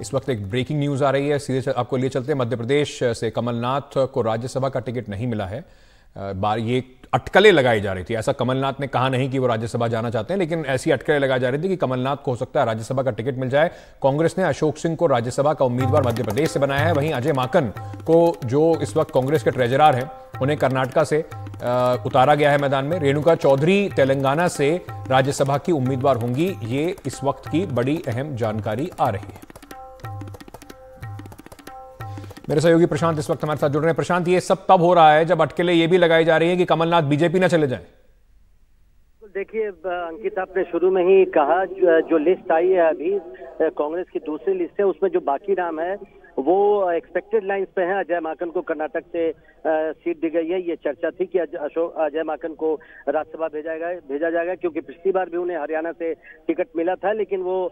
इस वक्त एक ब्रेकिंग न्यूज़ आ रही है। सीधे आपको लिए चलते हैं, मध्य प्रदेश से कमलनाथ को राज्यसभा का टिकट नहीं मिला है। बार, ये अटकलें लगाई जा रही थी। ऐसा कमलनाथ ने कहा नहीं कि वो राज्यसभा जाना चाहते हैं, लेकिन ऐसी अटकलें लगाई जा रही थी कि कमलनाथ को हो सकता है राज्यसभा का टिकट मिल जाए। कांग्रेस ने अशोक सिंह को राज्यसभा का उम्मीदवार मध्य प्रदेश से बनाया है। वहीं अजय माकन को, जो इस वक्त कांग्रेस के ट्रेजरार हैं, उन्हें कर्नाटका से उतारा गया है मैदान में। रेणुका चौधरी तेलंगाना से राज्यसभा की उम्मीदवार होंगी। ये इस वक्त की बड़ी अहम जानकारी आ रही है। मेरे सहयोगी प्रशांत इस वक्त हमारे साथ जुड़ रहे हैं। प्रशांत, ये सब तब हो रहा है? जब अटकेले, ये भी लगाई जा रही है कि कमलनाथ बीजेपी ना चले जाए। देखिए अंकित, आपने शुरू में ही कहा, जो लिस्ट आई है अभी कांग्रेस की दूसरी लिस्ट है, उसमें जो बाकी नाम है, वो एक्सपेक्टेड लाइंस पे है। अजय माकन को कर्नाटक से सीट दी गई है। ये चर्चा थी कि अशोक अजय माकन को राज्यसभा भेजा जाएगा भेजा जाएगा, क्योंकि पिछली बार भी उन्हें हरियाणा से टिकट मिला था, लेकिन वो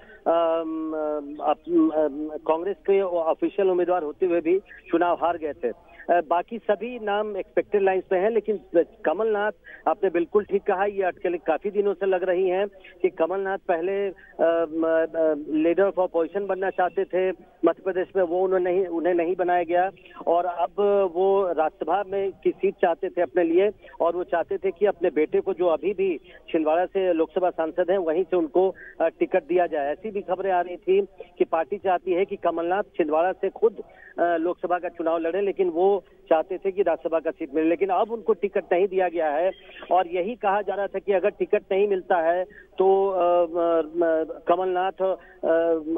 कांग्रेस के ऑफिशियल उम्मीदवार होते हुए भी चुनाव हार गए थे। बाकी सभी नाम एक्सपेक्टेड लाइंस पे हैं, लेकिन कमलनाथ, आपने बिल्कुल ठीक कहा, ये अटकलें काफ़ी दिनों से लग रही हैं कि कमलनाथ पहले लीडर ऑफ़ अपोजिशन बनना चाहते थे, मध्य प्रदेश में वो उन्हें नहीं उन्हें नहीं बनाया गया, और अब वो राज्यसभा में की सीट चाहते थे अपने लिए, और वो चाहते थे कि अपने बेटे को जो अभी भी छिंदवाड़ा से लोकसभा सांसद हैं, वहीं से उनको टिकट दिया जाए। ऐसी भी खबरें आ रही थी कि पार्टी चाहती है कि कमलनाथ छिंदवाड़ा से खुद लोकसभा का चुनाव लड़े, लेकिन चाहते थे कि राज्यसभा का सीट मिले, लेकिन अब उनको टिकट नहीं दिया गया है। और यही कहा जा रहा था कि अगर टिकट नहीं मिलता है तो कमलनाथ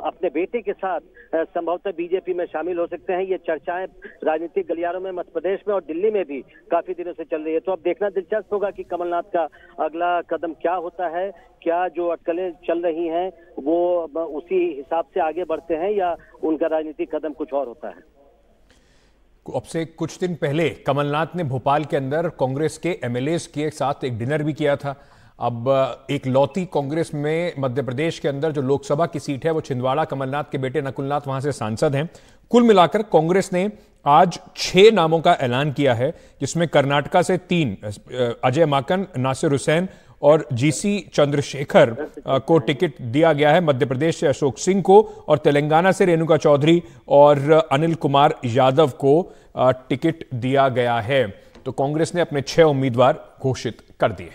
अपने बेटे के साथ संभवतः बीजेपी में शामिल हो सकते हैं। ये चर्चाएँ राजनीतिक गलियारों में, मध्य प्रदेश में और दिल्ली में भी काफ़ी दिनों से चल रही है। तो अब देखना दिलचस्प होगा कि कमलनाथ का अगला कदम क्या होता है, क्या जो अटकलें चल रही हैं, वो उसी हिसाब से आगे बढ़ते हैं या उनका राजनीतिक कदम कुछ और होता है। अब से कुछ दिन पहले कमलनाथ ने भोपाल के अंदर कांग्रेस के एमएलए के साथ एक डिनर भी किया था। अब एक लौती कांग्रेस में मध्य प्रदेश के अंदर जो लोकसभा की सीट है, वो छिंदवाड़ा कमलनाथ के बेटे नकुलनाथ वहाँ से सांसद हैं। कुल मिलाकर कांग्रेस ने आज छह नामों का ऐलान किया है, जिसमें कर्नाटका से तीन अजय माकन, नासिर हुसैन और जीसी चंद्रशेखर को टिकट दिया गया है मध्य प्रदेश से अशोक सिंह को और तेलंगाना से रेणुका चौधरी और अनिल कुमार यादव को टिकट दिया गया है। तो कांग्रेस ने अपने छह उम्मीदवार घोषित कर दिए।